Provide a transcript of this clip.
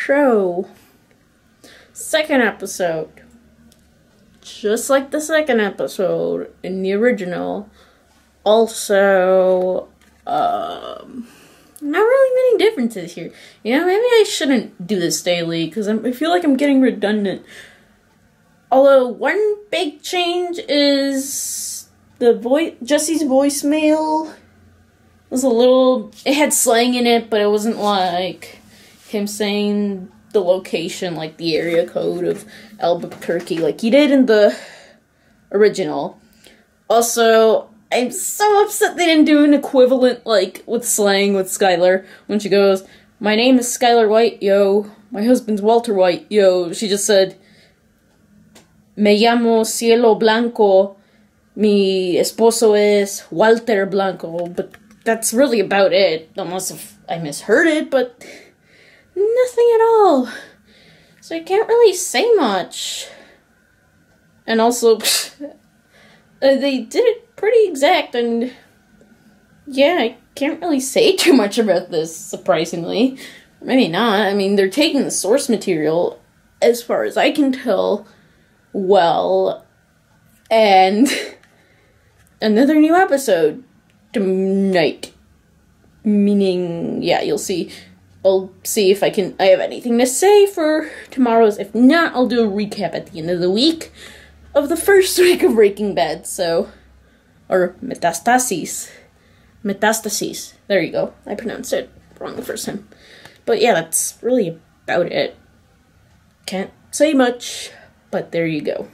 show. Second episode. Just like the second episode in the original. Also, um, not really many differences here. You know, maybe I shouldn't do this daily because I feel like I'm getting redundant. Although one big change is the voice, Jesse's voicemail was a little. It had slang in it, but it wasn't like him saying the location, like the area code of Albuquerque, like he did in the original. Also, I'm so upset they didn't do an equivalent, like, with slang with Skyler when she goes, My name is Skyler White, yo. My husband's Walter White, yo. She just said, Me llamo Cielo Blanco. Mi esposo es Walter Blanco. But that's really about it, unless I misheard it, but So I can't really say much. And also, uh, they did it pretty exact, and yeah, I can't really say too much about this, surprisingly. Maybe not. I mean, they're taking the source material, as far as I can tell, well, and another new episode tonight. Meaning, yeah, you'll see. I'll see if I can. I have anything to say for tomorrow's. If not, I'll do a recap at the end of the week of the first week of Breaking Bad. So, or metastases, metastases. There you go. I pronounced it wrong the first time. But yeah, that's really about it. Can't say much, but there you go.